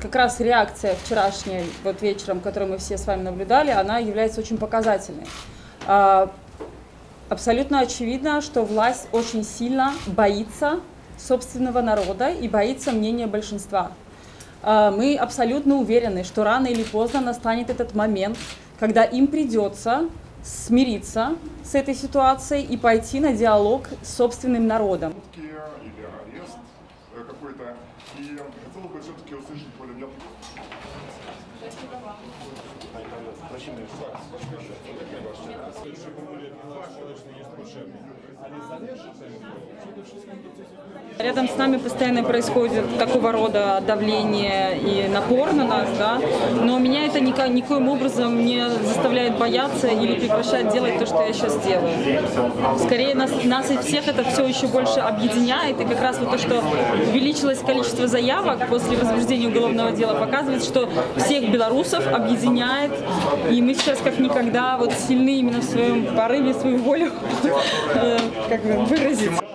Как раз реакция вчерашняя, вот вечером, которую мы все с вами наблюдали, она является очень показательной. А, абсолютно очевидно, что власть очень сильно боится собственного народа и боится мнения большинства. А, мы абсолютно уверены, что рано или поздно настанет этот момент, когда им придется смириться с этой ситуацией и пойти на диалог с собственным народом. Или арест э, какой-то. И хотел бы все-таки услышать более мелкий Рядом с нами постоянно происходит такого рода давление и напор на нас, да, но меня это никак, никоим образом не заставляет бояться или прекращать делать то, что я сейчас делаю. Скорее нас, нас и всех это все еще больше объединяет, и как раз вот то, что увеличилось количество заявок после возбуждения уголовного дела, показывает, что всех белорусов объединяет, и мы сейчас как никогда вот сильны именно в своем порыве, свою волю э, как выразить.